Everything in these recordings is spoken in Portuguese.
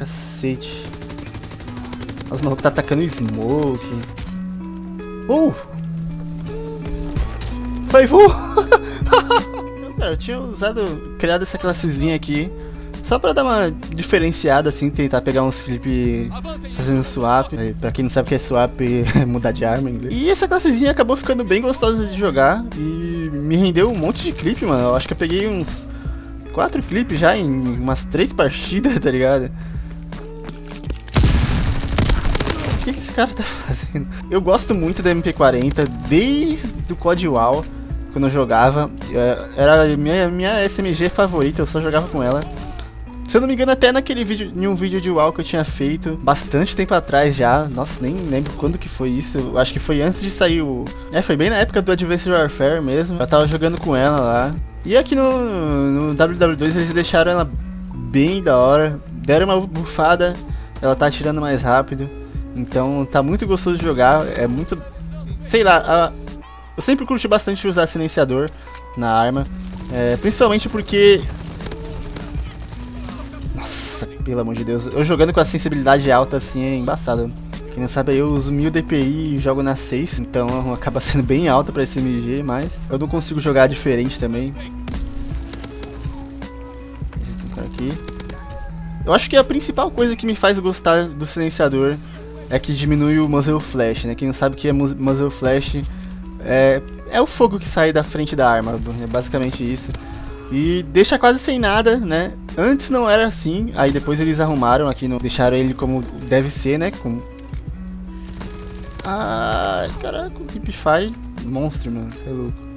cacete. Os malucos tá atacando smoke. Uh! Vai, vou! então, cara, eu tinha usado, criado essa classezinha aqui só pra dar uma diferenciada, assim, tentar pegar uns clipes fazendo swap. Pra quem não sabe o que é swap, é mudar de arma em inglês. E essa classezinha acabou ficando bem gostosa de jogar e me rendeu um monte de clipe, mano. Eu acho que eu peguei uns quatro clipes já em umas três partidas, tá ligado? Que, que esse cara tá fazendo? Eu gosto muito da MP40 desde o COD WoW, quando eu jogava. É, era a minha, minha SMG favorita, eu só jogava com ela. Se eu não me engano, até naquele vídeo, em um vídeo de WoW que eu tinha feito bastante tempo atrás já. Nossa, nem lembro quando que foi isso. Eu acho que foi antes de sair o. É, foi bem na época do Advanced Warfare mesmo. Eu tava jogando com ela lá. E aqui no, no WW2 eles deixaram ela bem da hora. Deram uma bufada, ela tá atirando mais rápido. Então tá muito gostoso de jogar. É muito. Sei lá, a... eu sempre curti bastante usar silenciador na arma. É, principalmente porque nossa, pelo amor de Deus. Eu jogando com a sensibilidade alta assim é embaçado. Quem não sabe, eu uso 1000 DPI e jogo na 6, então acaba sendo bem alta pra SMG, mas eu não consigo jogar diferente também. Tem um cara aqui. Eu acho que a principal coisa que me faz gostar do silenciador é que diminui o muzzle flash, né? Quem não sabe o que é muzzle flash é, é o fogo que sai da frente da arma, é basicamente isso. E deixa quase sem nada, né? Antes não era assim, aí depois eles arrumaram aqui, no, deixaram ele como deve ser, né? Com... Ai, caraca, o Hipify monstro, mano, você é louco.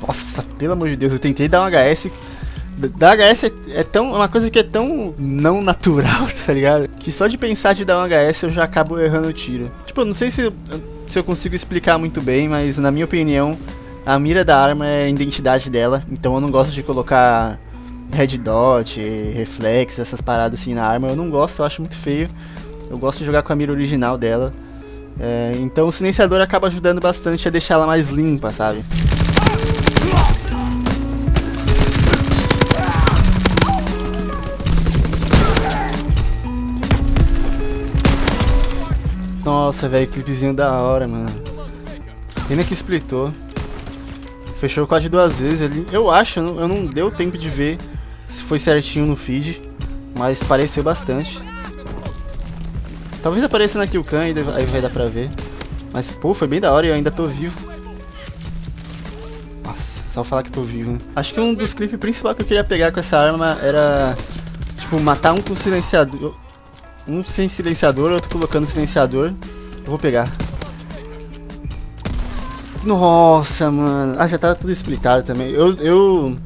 Nossa, pelo amor de Deus, eu tentei dar um HS da HS é, é, tão, é uma coisa que é tão não natural, tá ligado? Que só de pensar de dar um HS eu já acabo errando o tiro. Tipo, eu não sei se, se eu consigo explicar muito bem, mas na minha opinião, a mira da arma é a identidade dela. Então eu não gosto de colocar red dot, reflex, essas paradas assim na arma. Eu não gosto, eu acho muito feio. Eu gosto de jogar com a mira original dela. É, então o silenciador acaba ajudando bastante a deixar ela mais limpa, sabe? Nossa, velho, clipezinho da hora, mano. Pena que splitou. Fechou quase duas vezes ali. Eu acho, eu não, eu não deu tempo de ver se foi certinho no feed. Mas pareceu bastante. Talvez apareça na killcam aí, vai dar pra ver. Mas, pô, foi bem da hora e eu ainda tô vivo. Nossa, só falar que tô vivo, né? Acho que um dos clipes principais que eu queria pegar com essa arma era... Tipo, matar um com silenciador... Um sem silenciador, outro colocando silenciador. Eu vou pegar. Nossa, mano. Ah, já tá tudo explicado também. Eu, eu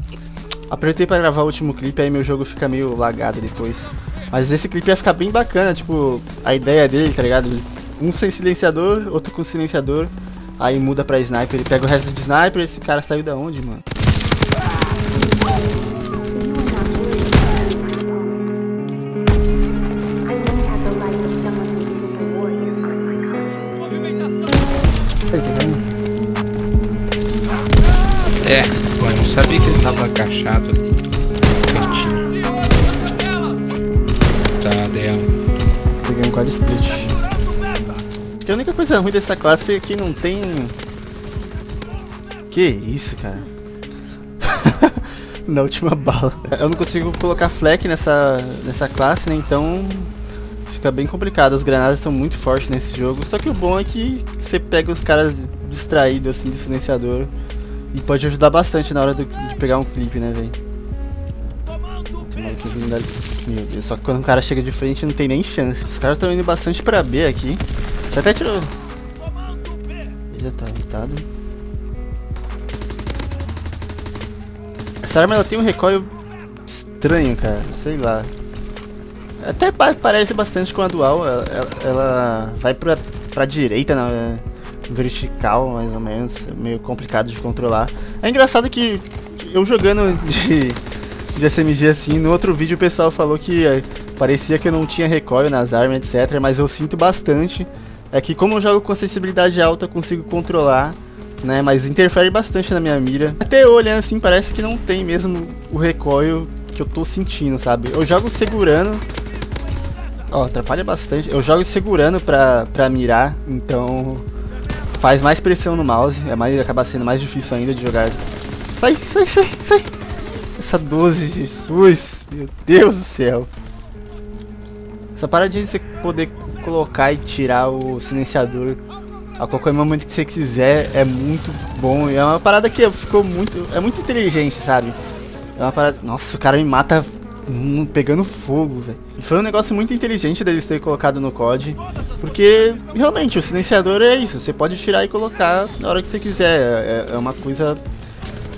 apertei pra gravar o último clipe, aí meu jogo fica meio lagado depois. Mas esse clipe ia ficar bem bacana, tipo, a ideia dele, tá ligado? Um sem silenciador, outro com silenciador. Aí muda pra sniper, ele pega o resto de sniper, esse cara saiu da onde, mano? É, pô, eu não sabia que ele tava agachado ali. Cantinho. Tá dela. Peguei um quad split. Que a única coisa ruim dessa classe é que não tem. Que isso, cara? Na última bala. Eu não consigo colocar fleck nessa, nessa classe, né? Então fica bem complicado. As granadas são muito fortes nesse jogo. Só que o bom é que você pega os caras distraídos assim de silenciador. E pode ajudar bastante na hora de, de pegar um clipe, né, velho? Só que quando o cara chega de frente não tem nem chance. Os caras estão indo bastante pra B aqui. Já até tirou. Ele já tá irritado. Essa arma ela tem um recoil estranho, cara. Sei lá. Até parece bastante com a dual. Ela, ela, ela vai pra, pra direita, né? Vertical, mais ou menos, meio complicado de controlar. É engraçado que eu jogando de, de SMG assim, no outro vídeo o pessoal falou que é, parecia que eu não tinha recoil nas armas, etc, mas eu sinto bastante. é que como eu jogo com sensibilidade alta, eu consigo controlar, né? Mas interfere bastante na minha mira. Até olhando assim, parece que não tem mesmo o recoil que eu tô sentindo, sabe? Eu jogo segurando. Ó, atrapalha bastante. Eu jogo segurando pra, pra mirar, então faz mais pressão no mouse. É mais, acaba sendo mais difícil ainda de jogar. Sai, sai, sai, sai! Essa 12, Jesus! Meu Deus do céu! Essa paradinha de você poder colocar e tirar o silenciador a qualquer momento que você quiser é muito bom. E é uma parada que ficou muito. É muito inteligente, sabe? É uma parada. Nossa, o cara me mata hum, pegando fogo, velho. Foi um negócio muito inteligente deles ter colocado no COD. Porque realmente o silenciador é isso. Você pode tirar e colocar na hora que você quiser. É, é uma coisa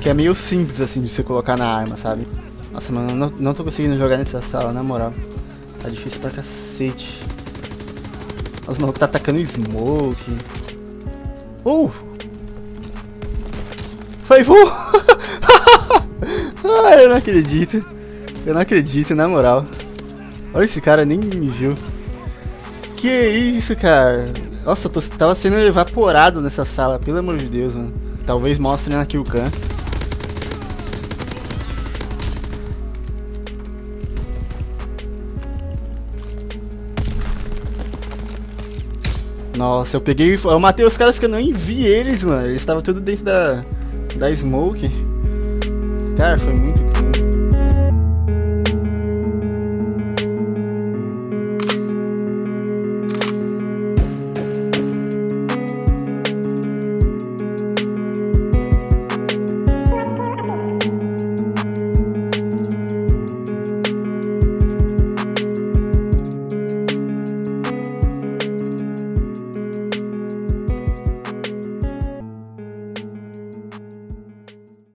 que é meio simples assim de você colocar na arma, sabe? Nossa, mano, não, não tô conseguindo jogar nessa sala, na moral. Tá difícil pra cacete. Os malucos tá atacando smoke. Uh! Foi voo! ah, eu não acredito. Eu não acredito, na moral. Olha esse cara, nem me viu. Que isso, cara? Nossa, eu tava sendo evaporado nessa sala, pelo amor de Deus, mano. Talvez mostre na Killcam. Nossa, eu peguei. Eu matei os caras que eu nem vi eles, mano. Eles estavam tudo dentro da. Da smoke. Cara, foi muito